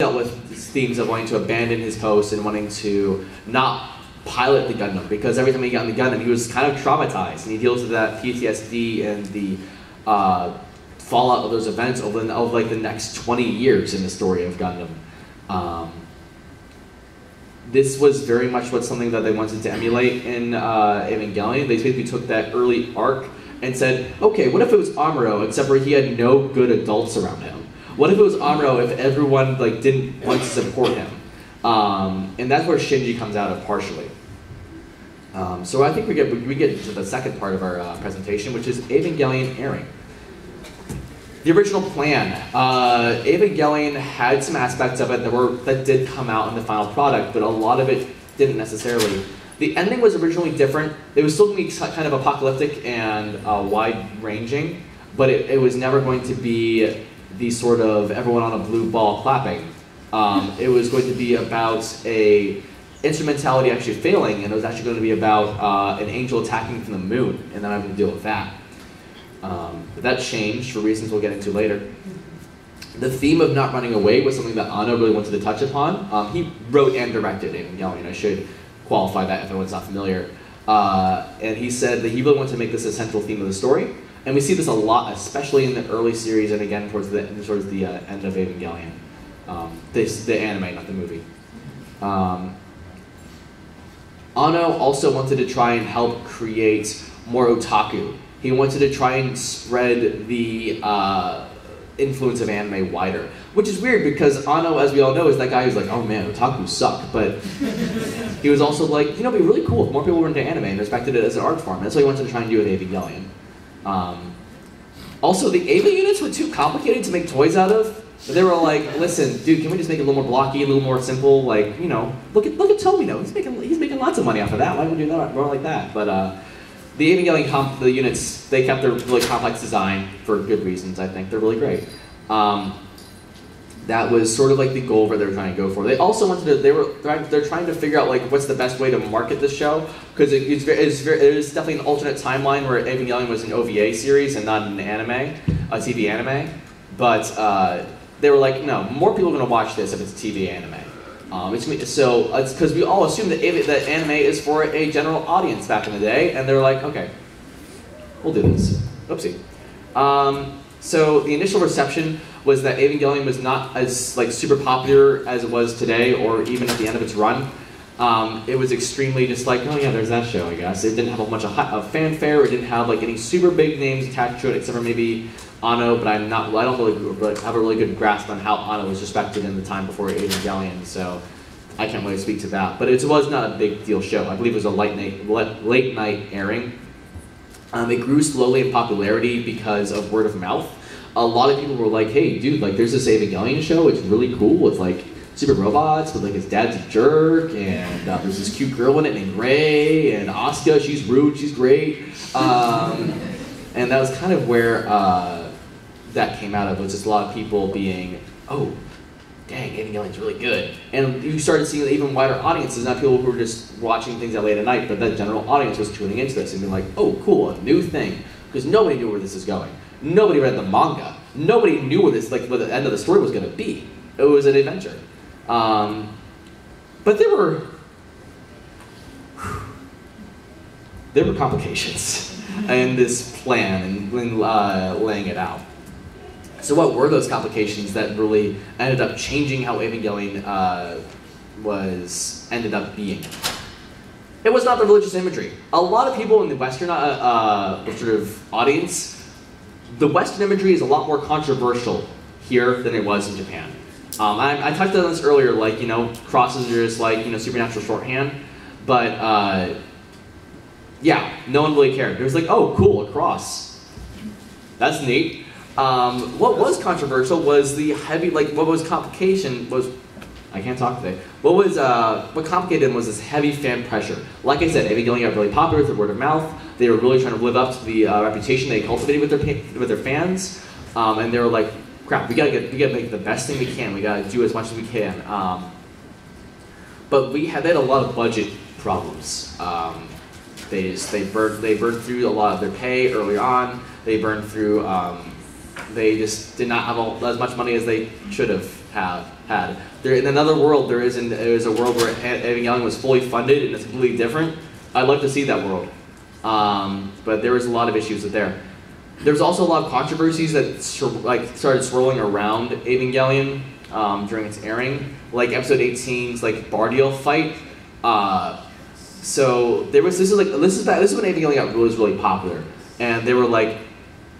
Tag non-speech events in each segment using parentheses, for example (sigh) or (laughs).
dealt with themes of wanting to abandon his post and wanting to not pilot the Gundam because every time he got in the Gundam, he was kind of traumatized, and he deals with that PTSD and the uh, fallout of those events over the, like the next 20 years in the story of Gundam. Um, this was very much what something that they wanted to emulate in uh, Evangelion. They basically took that early arc and said, okay, what if it was Amuro, except for he had no good adults around him? What if it was Amuro if everyone like didn't want to support him? Um, and that's where Shinji comes out of partially. Um, so I think we get we get to the second part of our uh, presentation, which is Evangelion airing. The original plan, uh, Evangelion had some aspects of it that were that did come out in the final product, but a lot of it didn't necessarily. The ending was originally different. It was still going to be kind of apocalyptic and uh, wide-ranging, but it, it, was never going to be the sort of everyone on a blue ball clapping. Um, it was going to be about a instrumentality actually failing, and it was actually going to be about uh, an angel attacking from the moon, and then having to deal with that. Um, but that changed for reasons we'll get into later. The theme of not running away was something that Anno really wanted to touch upon. Um, he wrote and directed Evangelion. I should qualify that if anyone's not familiar. Uh, and he said that he really wanted to make this a central theme of the story. And we see this a lot, especially in the early series and again towards the, towards the uh, end of Evangelion. Um, this, the anime, not the movie. Um, Anno also wanted to try and help create more otaku he wanted to try and spread the uh, influence of anime wider, which is weird because Anno, as we all know, is that guy who's like, oh man, otaku suck. But (laughs) he was also like, you know, it'd be really cool if more people were into anime and respected it as an art form. That's what he wanted to try and do with Evangelion. Um, also, the Eva units were too complicated to make toys out of. But They were like, listen, dude, can we just make it a little more blocky, a little more simple? Like, you know, look at look at Tomino. He's making he's making lots of money off of that. Why would we do that more like that? But uh, the Evangelion comp, the units, they kept their really complex design for good reasons, I think. They're really great. Um, that was sort of like the goal where they were trying to go for. They also wanted to, they were, they're trying to figure out like what's the best way to market this show, because it, it's, it's, it is definitely an alternate timeline where Evangelion was an OVA series and not an anime, a TV anime. But uh, they were like, no, more people are going to watch this if it's TV anime. Um, it's, so it's because we all assume that, that anime is for a general audience back in the day, and they're like, okay, we'll do this. Oopsie. Um, so the initial reception was that Evangelion was not as like super popular as it was today, or even at the end of its run. Um, it was extremely just like, oh yeah, there's that show, I guess. It didn't have a bunch of, of fanfare. It didn't have like any super big names attached to it, except for maybe Anno, but I'm not. I don't really have a really good grasp on how Anno was respected in the time before Evangelion, so I can't really speak to that. But it was not a big deal show. I believe it was a late night, late night airing. Um, it grew slowly in popularity because of word of mouth. A lot of people were like, "Hey, dude, like, there's this Evangelion show. It's really cool. It's like super robots, but like his dad's a jerk, and uh, there's this cute girl in it named Rei, and Asuka, she's rude, she's great." Um, and that was kind of where. Uh, that came out of was just a lot of people being, oh, dang, Evangelion's really good. And you started seeing even wider audiences, not people who were just watching things at late at night, but the general audience was tuning into this and being like, oh, cool, a new thing. Because nobody knew where this is going. Nobody read the manga. Nobody knew where this, like, what the end of the story was going to be. It was an adventure. Um, but there were, there were complications (laughs) in this plan and uh, laying it out. So what were those complications that really ended up changing how Evangelion uh, was ended up being? It was not the religious imagery. A lot of people in the Western uh, uh, sort of audience, the Western imagery is a lot more controversial here than it was in Japan. Um, I, I, touched on this earlier, like, you know, crosses are just like, you know, supernatural shorthand. But, uh, yeah, no one really cared. It was like, oh, cool, a cross. That's neat. Um, what was controversial was the heavy, like what was complication was, I can't talk today. What was, uh, what complicated was this heavy fan pressure. Like I said, Evangelion got really popular through word of mouth. They were really trying to live up to the uh, reputation they cultivated with their with their fans, um, and they were like, crap, we gotta get, we gotta make the best thing we can. We gotta do as much as we can. Um, but we had, they had a lot of budget problems. Um, they just, they burned, they burned through a lot of their pay early on. They burned through um, they just did not have all, as much money as they should have have. had. There, in another world, there is, an, there is a world where Evangelion was fully funded and it's completely different. I'd love to see that world. Um, but there was a lot of issues with there. was also a lot of controversies that like started swirling around Evangelion um, during its airing, like episode 18's like Bardiel fight. Uh, so there was this is like this is this is when Evangelion was really popular, and they were like,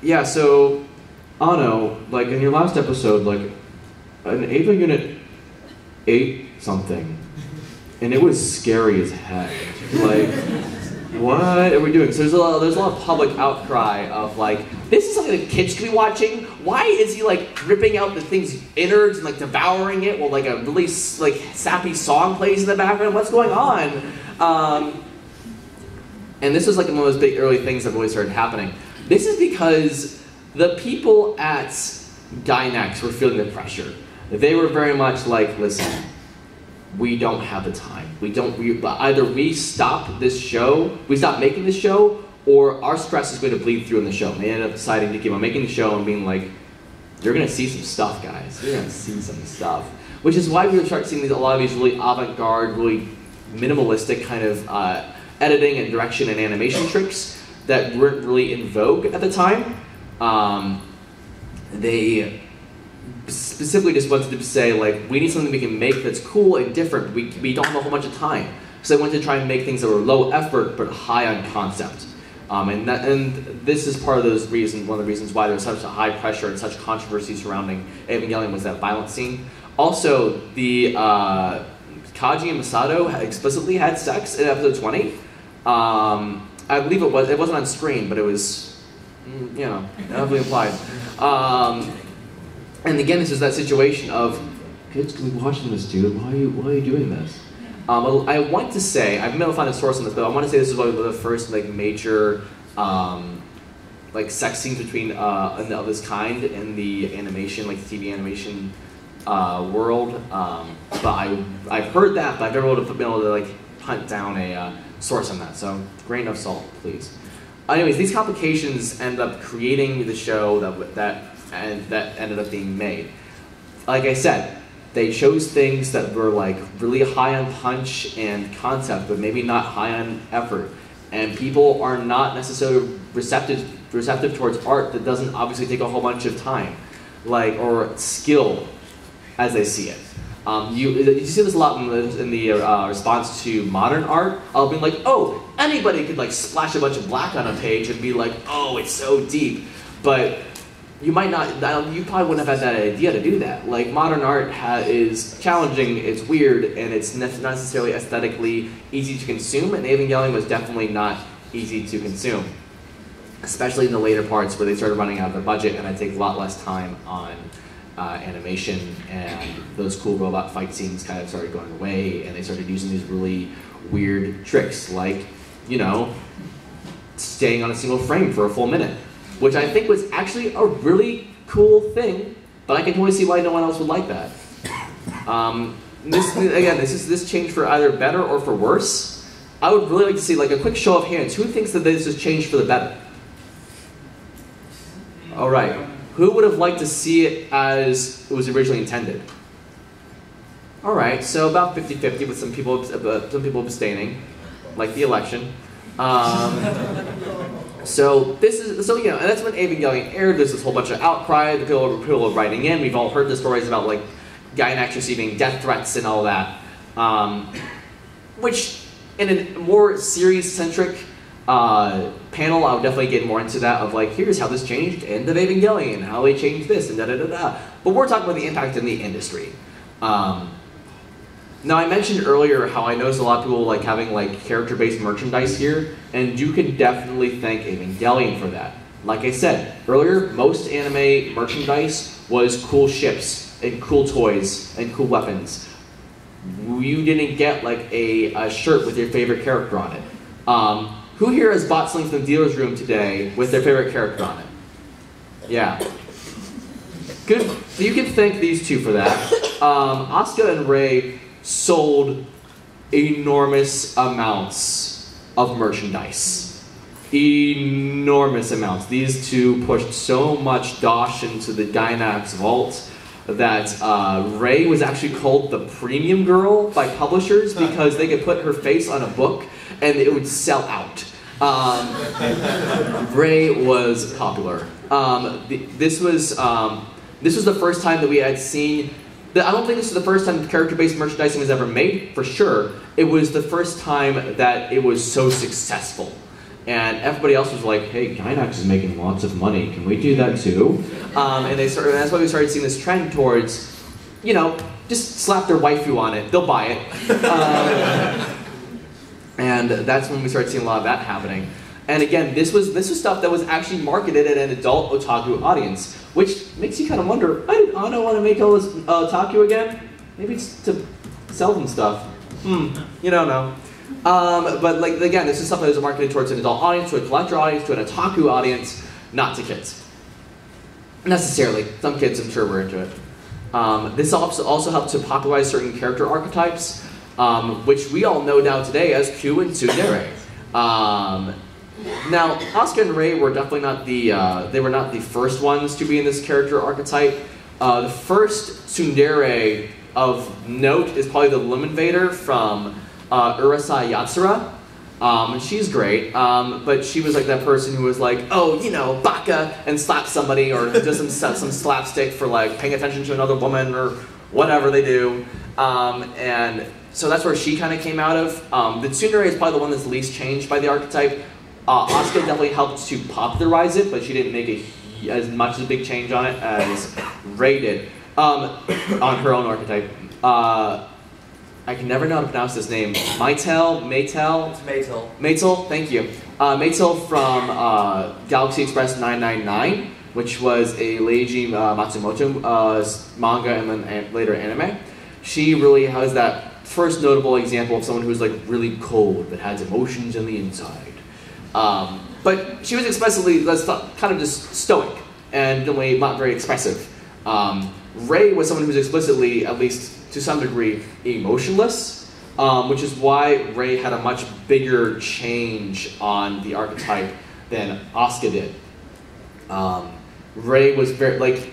yeah, so Anno, like in your last episode, like an Eva unit ate something, and it was scary as heck. Like what are we doing? So there's a lot, there's a lot of public outcry of like, this is something that kids could be watching. Why is he like ripping out the thing's innards and like devouring it while like a really like sappy song plays in the background? What's going on? Um, and this was like one of those big early things that really started happening. This is because the people at Gainax were feeling the pressure. They were very much like, listen, we don't have the time. We don't. We, either we stop this show, we stop making this show, or our stress is going to bleed through in the show. And they end up deciding to keep on making the show and being like, "You're going to see some stuff, guys. You're going to see some stuff." Which is why we start seeing these, a lot of these really avant-garde, really minimalistic kind of uh, editing and direction and animation tricks that weren't really in vogue at the time. Um, they specifically just wanted to say like we need something we can make that's cool and different. We, we don't have a whole bunch of time. So I wanted to try and make things that were low effort but high on concept. Um, and, that, and this is part of those reasons, one of the reasons why there was such a high pressure and such controversy surrounding Evangelion was that violent scene. Also, the uh, Kaji and Misato explicitly had sex in episode 20. Um, I believe it was, it wasn't on screen, but it was, mm, you know, definitely implied. Um, and again, this is that situation of, kids can be watching this, dude. Why are you, why are you doing this? Um, I want to say, I've been able to find a source on this, but I want to say this is one of the first like major um, like sex scenes between uh, of this kind in the animation, like the TV animation uh, world. Um, but I, I've heard that, but I've never been able to like hunt down a uh, source on that. So grain of salt, please. Anyways, these complications end up creating the show that that and that ended up being made. Like I said, they chose things that were like really high on punch and concept, but maybe not high on effort. And people are not necessarily receptive receptive towards art that doesn't obviously take a whole bunch of time, like or skill, as they see it. Um, you, you see this a lot in the, in the uh, response to modern art. I'll be like, oh, anybody could like splash a bunch of black on a page and be like, oh, it's so deep. But you might not, you probably wouldn't have had that idea to do that. Like modern art is challenging, it's weird, and it's not necessarily aesthetically easy to consume, and Evangelion was definitely not easy to consume. Especially in the later parts where they started running out of their budget and I take a lot less time on uh, animation and those cool robot fight scenes kind of started going away and they started using these really weird tricks like, you know, staying on a single frame for a full minute which I think was actually a really cool thing, but I can totally see why no one else would like that. Um, this again, this is this change for either better or for worse. I would really like to see like a quick show of hands. Who thinks that this has changed for the better? All right. Who would have liked to see it as it was originally intended? All right. So about 50-50 with some people some people abstaining, like the election. Um, (laughs) so this is so you know, and that's when Evangelion aired. There's this whole bunch of outcry. The people, people are writing in. We've all heard the stories about like Gainax receiving death threats and all that, um, which in a more series-centric uh, panel, I would definitely get more into that of like, here's how this changed in the Evangelion, how they changed this, and da da da da. But we're talking about the impact in the industry. Um, now I mentioned earlier how I noticed a lot of people like having like character-based merchandise here, and you can definitely thank Evangelion for that. Like I said earlier, most anime merchandise was cool ships and cool toys and cool weapons. You didn't get like a, a shirt with your favorite character on it. Um, who here has bought something from the dealer's room today with their favorite character on it? Yeah. Good. So you can thank these two for that. Um, Asuka and Rei sold enormous amounts of merchandise. Enormous amounts. These two pushed so much dosh into the Gainax vault. that uh, Rei was actually called the premium girl by publishers because they could put her face on a book and it would sell out. Um, Rei was popular. Um, the, this was um, this was the first time that we had seen. The, I don't think this is the first time character-based merchandising was ever made, for sure. It was the first time that it was so successful. And everybody else was like, hey, Gainax is making lots of money. Can we do that too? Um, and they started, and that's why we started seeing this trend towards, you know, just slap their waifu on it. They'll buy it. And that's when we started seeing a lot of that happening. And again, this was this was stuff that was actually marketed at an adult otaku audience, which makes you kind of wonder, why did Anno want to make all this uh, otaku again? Maybe it's to sell them stuff. Hmm, you don't know. Um, but like again, this is something that was marketed towards an adult audience, to a collector audience, to an otaku audience, not to kids. Necessarily, some kids I'm sure were into it. Um, this also also helped to popularize certain character archetypes, um, which we all know now today as Q and Tsundere. Um, now, Asuka and Rei were definitely not the uh, they were not the first ones to be in this character archetype. Uh, the first tsundere of note is probably the Lum Invader from uh, Yatsura. Um, she's great, um, but she was like that person who was like, oh, you know, baka, and slap somebody, or does some, set some slapstick for like paying attention to another woman, or whatever they do. Um, and so that's where she kind of came out of. Um, the tsundere is probably the one that's least changed by the archetype. Uh, Asuka definitely helped to popularize it, but she didn't make a, as much of a big change on it as Rei did um, on her own archetype. Uh, I can never know how to pronounce this name. Mytel, Maetel? It's Maetel. Maetel, thank you. Uh, Maetel from uh, Galaxy Express 999, which was a Leiji uh, Matsumoto uh, manga and then later anime. She really has that first notable example of someone who's like really cold but has emotions on the inside. Um, but she was explicitly that's kind of just stoic and really not very expressive. Um, Rei was someone who was explicitly, at least to some degree, emotionless, um, which is why Rei had a much bigger change on the archetype than Asuka did. Um, Rei was very, like,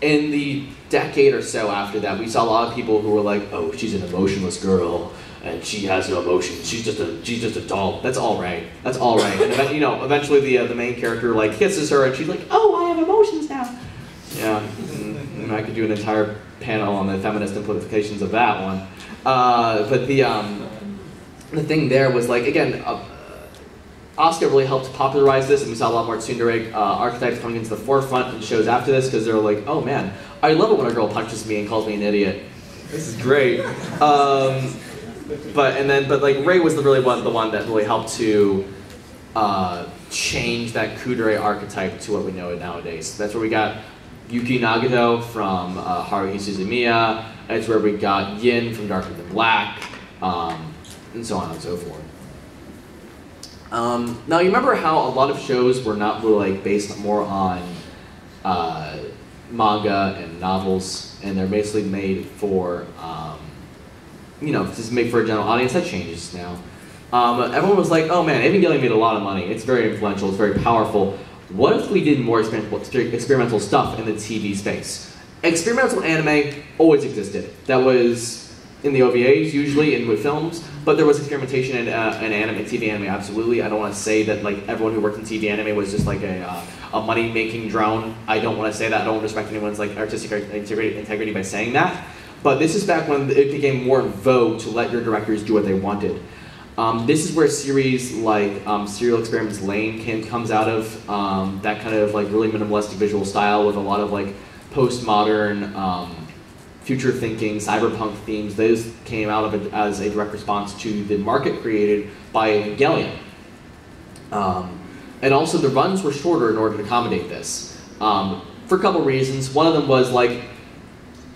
in the decade or so after that, we saw a lot of people who were like, oh, she's an emotionless girl and she has no emotion. She's just a she's just a doll. That's all right. That's all right. And you know, eventually the uh, the main character like kisses her, and she's like, "Oh, I have emotions now." Yeah, and I could do an entire panel on the feminist implications of that one. Uh, but the um, the thing there was like again. Uh, Asuka really helped popularize this, and we saw a lot more tsundere uh, archetypes coming into the forefront in shows after this because they're like, oh man, I love it when a girl punches me and calls me an idiot. This is great. (laughs) Um, but and then but like Rei was the really one the one that really helped to uh, change that kudere archetype to what we know it nowadays. That's where we got Yuki Nagato from uh, Haruhi Suzumiya. That's where we got Yin from Darker Than Black, um, and so on and so forth. Um, now you remember how a lot of shows were not really like based more on uh, manga and novels, and they're basically made for um, you know, just make for a general audience. That changes now. Um, everyone was like, oh man, Evangelion made a lot of money. It's very influential, it's very powerful. What if we did more experimental stuff in the TV space? Experimental anime always existed. That was in the OVAs usually and with films, but there was experimentation in, uh, anime, TV anime, absolutely. I don't want to say that like everyone who worked in TV anime was just like a, uh, a money-making drone. I don't want to say that. I don't respect anyone's like artistic integrity by saying that. But this is back when it became more vogue to let your directors do what they wanted. Um, this is where series like um, Serial Experiments Lain can, comes out of, um, that kind of like really minimalistic visual style with a lot of like postmodern, um, future thinking, cyberpunk themes. Those came out of it as a direct response to the market created by Evangelion. Um, and also the runs were shorter in order to accommodate this. Um, for a couple reasons. One of them was like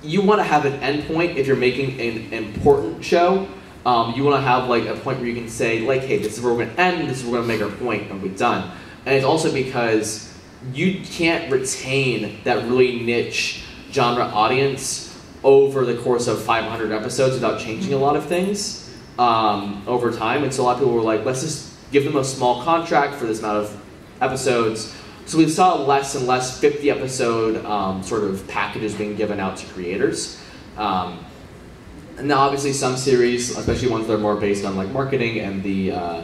you want to have an endpoint if you're making an important show. Um, you want to have like a point where you can say like, hey, this is where we're going to end. This is where we're going to make our point, and we're done. And it's also because you can't retain that really niche genre audience over the course of 500 episodes without changing a lot of things um, over time. And so a lot of people were like, let's just give them a small contract for this amount of episodes so we saw less and less 50 episode um, sort of packages being given out to creators. Um, and now obviously some series, especially ones that are more based on like marketing and the uh,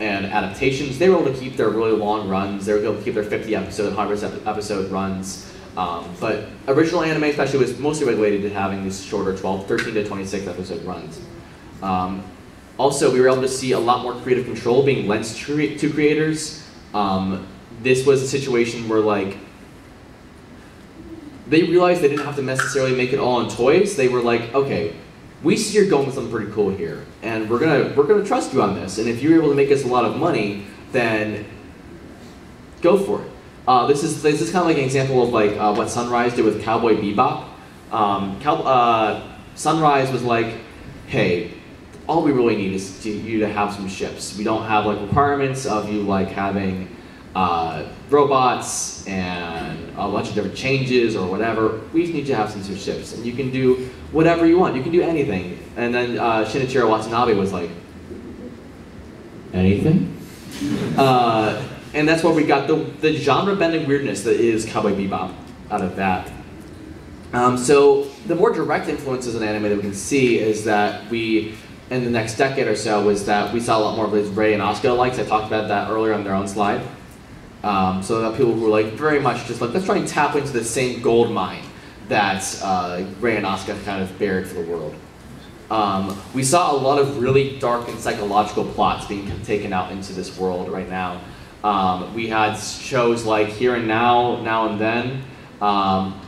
and adaptations, they were able to keep their really long runs. They were able to keep their 50 episode, 100 episode runs. Um, but original anime especially was mostly regulated to having these shorter 12, 13 to 26 episode runs. Um, also, we were able to see a lot more creative control being lent to, to creators. Um, this was a situation where like they realized they didn't have to necessarily make it all on toys. They were like, okay, we see you're going with something pretty cool here, and we're gonna we're gonna trust you on this. And if you're able to make us a lot of money, then go for it. Uh, this is this is kind of like an example of like uh, what Sunrise did with Cowboy Bebop. Um, uh, Sunrise was like, hey, all we really need is to, you to have some ships. We don't have like requirements of you like having uh, robots and a bunch of different changes or whatever. We just need to have some ships, and you can do whatever you want. You can do anything. And then uh, Shinichiro Watanabe was like, anything? And that's where we got the, the genre-bending weirdness that is Cowboy Bebop out of that. Um, so the more direct influences in anime that we can see is that we, in the next decade or so, was that we saw a lot more of these Rei and Asuka likes. I talked about that earlier on their own slide. Um, so that people who were like very much just like, let's try and tap into the same gold mine that uh, Rei and Asuka kind of bared for the world. Um, we saw a lot of really dark and psychological plots being taken out into this world right now. Um, we had shows like Here and Now, Now and Then. Um,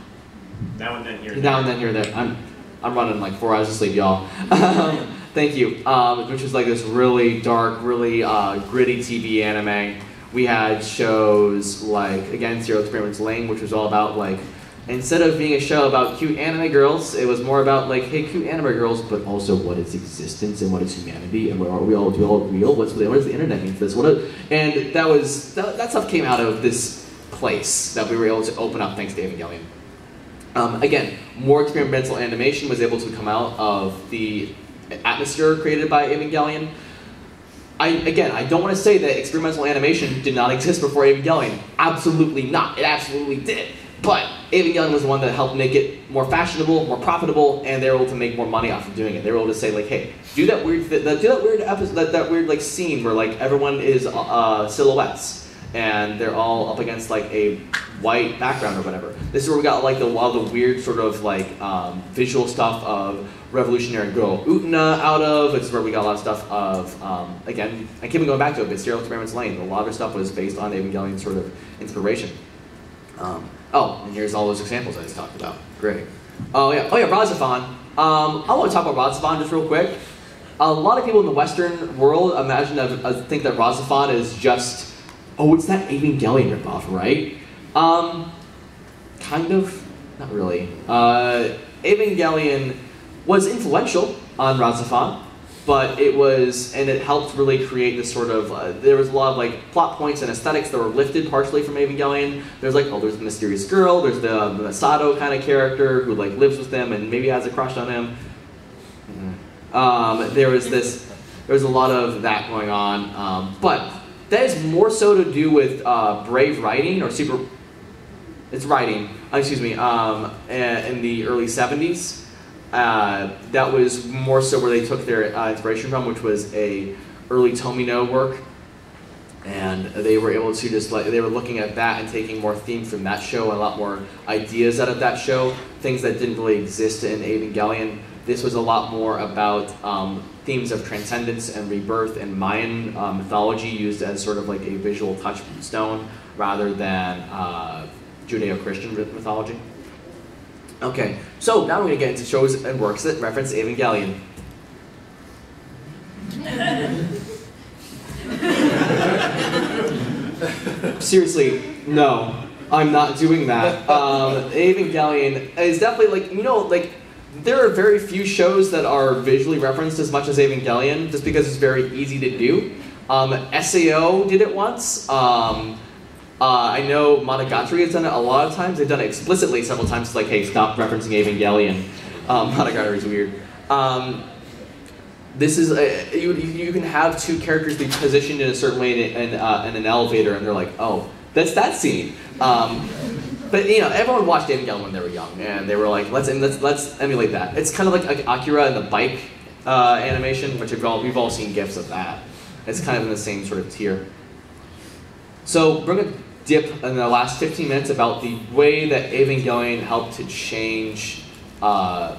now and then here. Now and then here and there. I'm, I'm running like four hours of sleep, y'all. (laughs) Thank you. Um, which was like this really dark, really uh, gritty TV anime we had shows like again Serial Experiments Lain, which was all about like instead of being a show about cute anime girls, it was more about like hey cute anime girls, but also what is existence and what is humanity and what are we all do we all real? What's what does the internet mean for this? What are, and that was that, that, stuff came out of this place that we were able to open up thanks to Evangelion. Um, again, more experimental animation was able to come out of the atmosphere created by Evangelion. I, again, I don't want to say that experimental animation did not exist before Evangelion. Absolutely not. It absolutely did. But Evangelion was the one that helped make it more fashionable, more profitable, and they were able to make more money off of doing it. They were able to say like, hey, do that weird, do that weird episode, that, that weird like scene where like everyone is uh, silhouettes and they're all up against like a white background or whatever. This is where we got like the all the weird sort of like um, visual stuff of Revolutionary Girl Utena out of. It's where we got a lot of stuff of um, again. I keep going back to it, but Serial Experiments Lain. A lot of stuff was based on Evangelion sort of inspiration. Um, oh, and here's all those examples I just talked about. Great. Oh yeah. Oh yeah. RahXephon. Um, I want to talk about RahXephon just real quick. A lot of people in the Western world imagine that, uh, think that RahXephon is just oh, it's that Evangelion ripoff, right? Um, kind of, not really. Uh, Evangelion was influential on RahXephon, but it was, and it helped really create this sort of, uh, there was a lot of like plot points and aesthetics that were lifted partially from Evangelion. There's like, oh, there's the mysterious girl, there's the, um, the kind of character who like lives with them and maybe has a crush on him. Mm-hmm. Um, there was this, there was a lot of that going on, um, but that is more so to do with uh, Brave Raideen or super. It's Raideen. Uh, excuse me. Um, in the early '70s, uh, that was more so where they took their uh, inspiration from, which was a early Tomino work, and they were able to just like they were looking at that and taking more theme from that show and a lot more ideas out of that show, things that didn't really exist in Evangelion. This was a lot more about um, themes of transcendence and rebirth and Mayan uh, mythology used as sort of like a visual touchstone rather than uh, Judeo-Christian mythology. Okay, so now we're going to get into shows and works that reference Evangelion. Seriously, no, I'm not doing that. Um, Evangelion is definitely like, you know, like there are very few shows that are visually referenced as much as Evangelion, just because it's very easy to do. Um, SAO did it once. Um, uh, I know Monogatari has done it a lot of times. They've done it explicitly several times. It's like, hey, stop referencing Evangelion. Um, (laughs) Monogatari is weird. Um, this is a, you, you can have two characters be positioned in a certain way in, in, uh, in an elevator, and they're like, oh, That's that scene. Um, but you know, everyone watched Evangelion when they were young, and they were like, let's let's let's emulate that. It's kind of like, Akira and the bike uh, animation, which we've all we've all seen gifs of that. It's kind of in the same sort of tier. So we're gonna dip in the last 15 minutes about the way that Evangelion helped to change uh,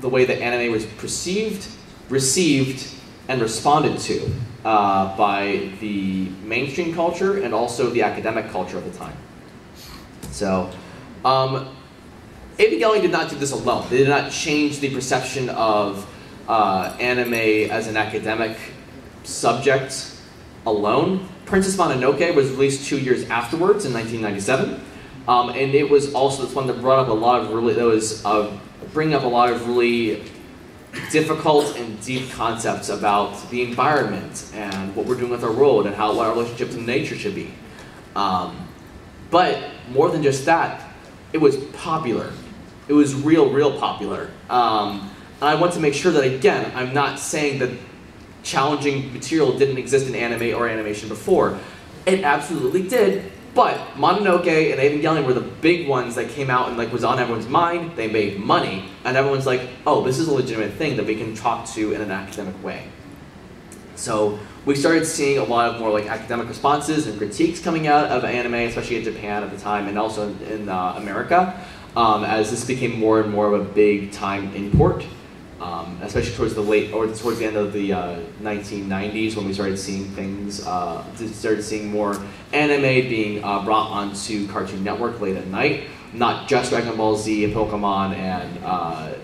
the way that anime was perceived, received, and responded to uh, by the mainstream culture and also the academic culture of the time. So, um, Evangelion did not do this alone. They did not change the perception of uh, anime as an academic subject alone. Princess Mononoke was released two years afterwards in 1997, um, and it was also the one that brought up a lot of really that was uh, bringing up a lot of really difficult and deep concepts about the environment and what we're doing with our world and how what our relationship to nature should be. Um, but more than just that, it was popular. It was real, real popular. Um, and I want to make sure that again, I'm not saying that challenging material didn't exist in anime or animation before. It absolutely did, but Mononoke and Evangelion were the big ones that came out and like was on everyone's mind. They made money, and everyone's like, "Oh, this is a legitimate thing that we can talk to in an academic way." So we started seeing a lot of more like academic responses and critiques coming out of anime, especially in Japan at the time, and also in, uh, America, um, as this became more and more of a big time import um, especially towards the late or towards the end of the uh, 1990s when we started seeing things, uh, started seeing more anime being uh, brought onto Cartoon Network late at night. Not just Dragon Ball Z and Pokemon and uh,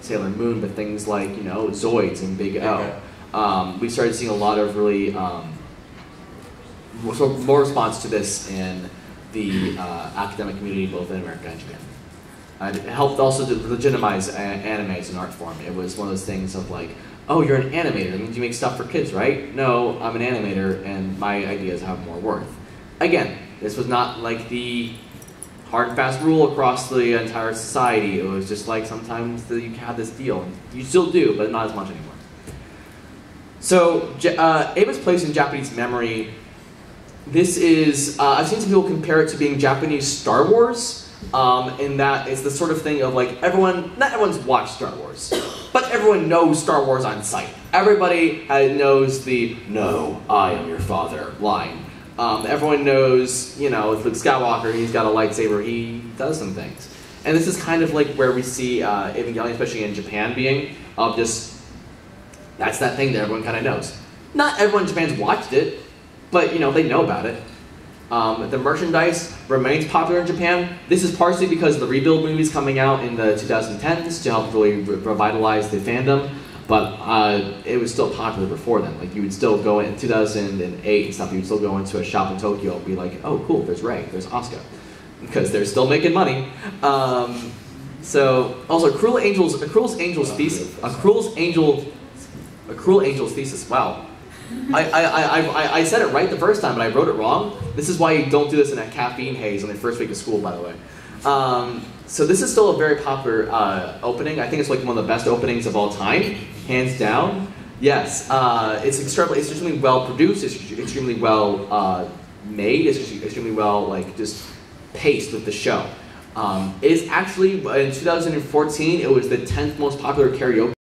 Sailor Moon, but things like you know Zoids and Big O. Um, we started seeing a lot of really um, more response to this in the uh, academic community, both in America and Japan. And it helped also to legitimize anime as an art form. It was one of those things of like, oh, you're an animator. That means you make stuff for kids, right? No, I'm an animator, and my ideas have more worth. Again, this was not like the hard and fast rule across the entire society. It was just like sometimes the, you had this deal. You still do, but not as much anymore. So, uh, place in Japanese memory. This is, uh, I've seen some people compare it to being Japanese Star Wars um, in that it's the sort of thing of like everyone, not everyone's watched Star Wars, but everyone knows Star Wars on sight. Everybody knows the "No, I am your father" line. Um, everyone knows, you know, Luke Skywalker, he's got a lightsaber, he does some things. And this is kind of like where we see uh, Evangelion, especially in Japan, being of just that's that thing that everyone kind of knows. Not everyone in Japan's watched it, but you know they know about it. Um, the merchandise remains popular in Japan. This is partially because the rebuild movies coming out in the 2010s to help really re revitalize the fandom, but uh, it was still popular before then. Like you would still go in 2008 and stuff. You would still go into a shop in Tokyo and be like, "Oh, cool! There's Rei, there's Asuka," because they're still making money. Um, so also, Cruel Angels, a Cruel Angels thesis, a Cruel Angel, a Cruel Angels thesis. Wow, I, I, I, I, said it right the first time, but I wrote it wrong. This is why you don't do this in a caffeine haze on the first week of school, by the way. Um, so this is still a very popular uh, opening. I think it's like one of the best openings of all time, hands down. Yes, uh, it's extremely, it's extremely well produced. It's extremely well uh, made. It's extremely well like just paced with the show. Um, it is actually in 2014. It was the 10th most popular karaoke